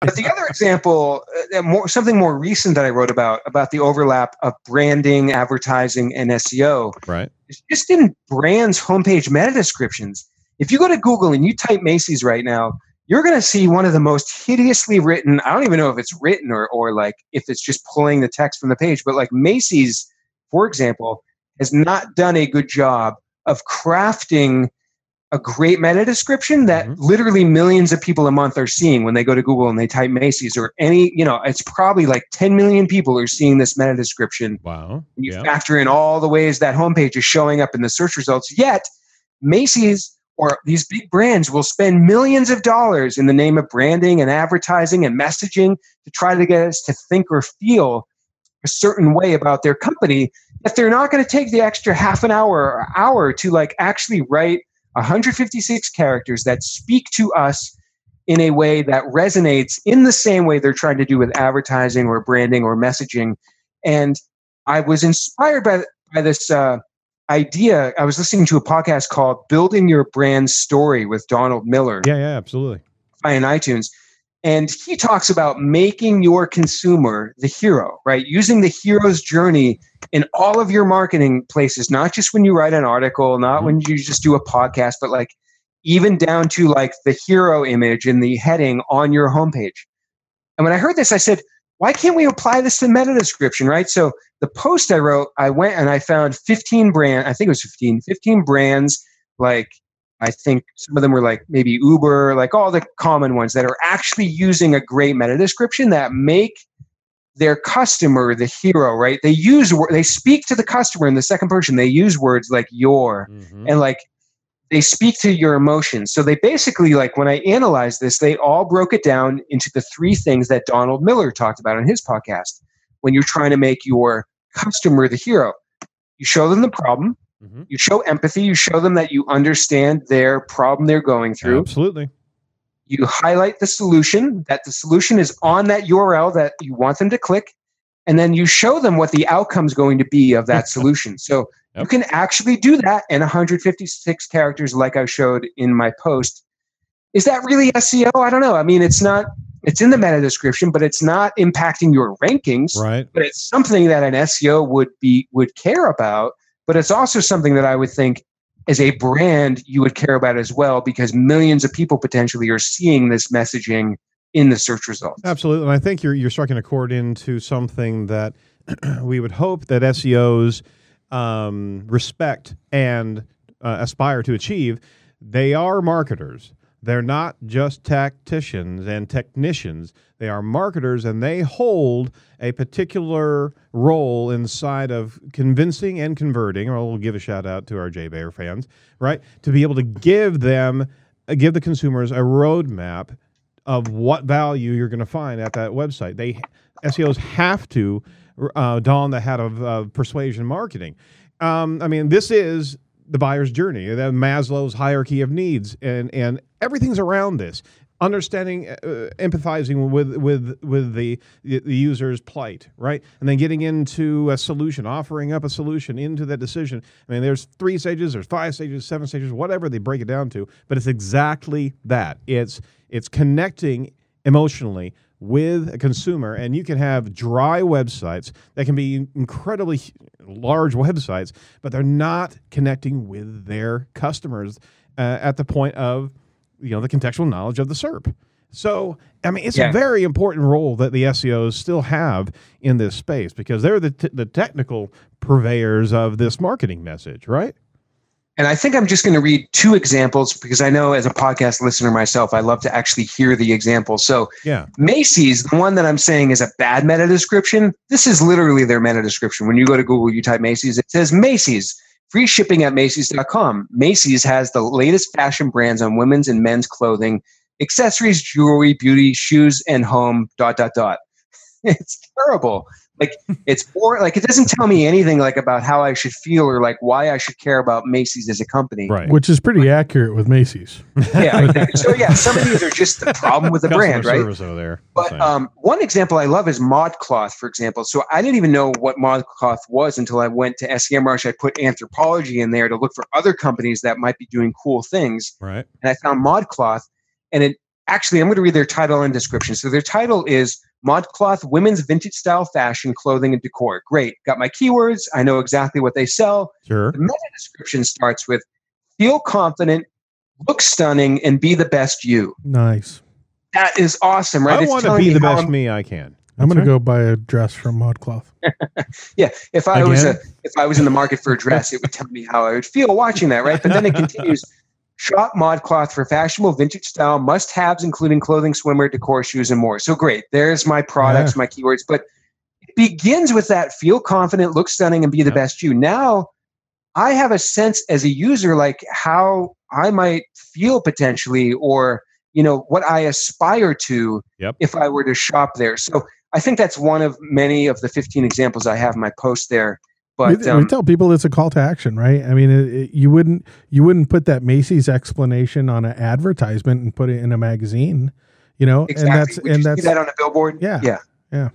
But the other example, uh, more, something more recent that I wrote about, about the overlap of branding, advertising, and SEO, right? is just in brands' homepage meta descriptions. If you go to Google and you type Macy's right now, you're going to see one of the most hideously written. I don't even know if it's written or, or like if it's just pulling the text from the page, but like Macy's, for example, has not done a good job of crafting a great meta description that mm-hmm. literally millions of people a month are seeing when they go to Google and they type Macy's or any, you know, it's probably like 10 million people are seeing this meta description. Wow. You yeah. factor in all the ways that homepage is showing up in the search results. Yet, Macy's or these big brands will spend millions of dollars in the name of branding and advertising and messaging to try to get us to think or feel a certain way about their company if they're not going to take the extra half an hour or hour to like actually write 156 characters that speak to us in a way that resonates in the same way they're trying to do with advertising or branding or messaging. And i was inspired by, by this uh, idea. I was listening to a podcast called building your brand story with donald miller. Yeah yeah absolutely. In itunes and he talks about making your consumer the hero, right? Using the hero's journey in all of your marketing places, not just when you write an article, not when you just do a podcast, but like even down to like the hero image in the heading on your homepage. And when I heard this, I said, why can't we apply this to meta description, right? So the post I wrote, I went and I found 15 brand, I think it was 15, 15 brands like I think some of them were like maybe Uber, like all the common ones that are actually using a great meta description that make their customer the hero, right? They use they speak to the customer in the second person. They use words like your mm-hmm. and like they speak to your emotions. So they basically like when I analyzed this, they all broke it down into the three things that Donald Miller talked about on his podcast. When you're trying to make your customer the hero, you show them the problem, Mm-hmm. You show empathy. You show them that you understand their problem they're going through. Absolutely. You highlight the solution, that the solution is on that URL that you want them to click. And then you show them what the outcome is going to be of that solution. So yep. you can actually do that in 156 characters, like I showed in my post. Is that really SEO? I don't know. I mean, it's not, it's in the meta description, but it's not impacting your rankings. Right. But it's something that an SEO would be, would care about but it's also something that I would think as a brand you would care about as well because millions of people potentially are seeing this messaging in the search results. Absolutely. And I think you're you're striking a chord into something that we would hope that SEOs um, respect and uh, aspire to achieve. They are marketers. They're not just tacticians and technicians. They are marketers and they hold a particular role inside of convincing and converting. Or we'll give a shout out to our Jay Baer fans, right? To be able to give them, give the consumers a roadmap of what value you're going to find at that website. They SEOs have to uh, don the hat of uh, persuasion marketing. Um, I mean, this is the buyer's journey, the Maslow's hierarchy of needs, and and everything's around this. Understanding, uh, empathizing with with with the the user's plight, right, and then getting into a solution, offering up a solution into that decision. I mean, there's three stages, there's five stages, seven stages, whatever they break it down to, but it's exactly that. It's it's connecting emotionally with a consumer, and you can have dry websites that can be incredibly large websites, but they're not connecting with their customers uh, at the point of you know the contextual knowledge of the SERP. So, I mean, it's yeah. a very important role that the SEOs still have in this space because they're the, t- the technical purveyors of this marketing message, right? And I think I'm just going to read two examples because I know as a podcast listener myself, I love to actually hear the examples. So, yeah. Macy's, the one that I'm saying is a bad meta description, this is literally their meta description. When you go to Google, you type Macy's, it says Macy's, free shipping at Macy's.com. Macy's has the latest fashion brands on women's and men's clothing, accessories, jewelry, beauty, shoes, and home, dot, dot, dot. It's terrible. Like it's boring like it doesn't tell me anything like about how i should feel or like why i should care about macy's as a company. Right. Which is pretty accurate with macy's. Yeah so yeah. Some of these are just the problem with the brand right? over there but um, one example i love is modcloth for example. So i didn't even know what modcloth was until i went to semrush i put Anthropologie in there to look for other companies that might be doing cool things. Right. And i found modcloth and it actually, I'm going to read their title and description. So their title is ModCloth Women's Vintage Style Fashion, Clothing, and Decor. Great. Got my keywords. I know exactly what they sell. Sure. The meta description starts with feel confident, look stunning, and be the best you. Nice. That is awesome, right? I It's want to be the best I'm- me I can. I'm That's going to right. go buy a dress from ModCloth. Yeah, if I was a, if I was in the market for a dress, it would tell me how I would feel watching that, right? But then it continues. Shop ModCloth for fashionable vintage style must-haves, including clothing, swimwear, decor, shoes, and more. So great. There's my products, my keywords. But it begins with that feel confident, look stunning, and be the Yeah. best you. Now, I have a sense as a user, like how I might feel potentially, or you know what I aspire to Yep. if I were to shop there. So I think that's one of many of the 15 examples I have in my post there. But we, we um, tell people it's a call to action, right? I mean, it, it- you wouldn't you wouldn't put that Macy's explanation on an advertisement and put it in a magazine, you know? exactly, And that's Would you and that's that on a billboard. Yeah. yeah, Yeah.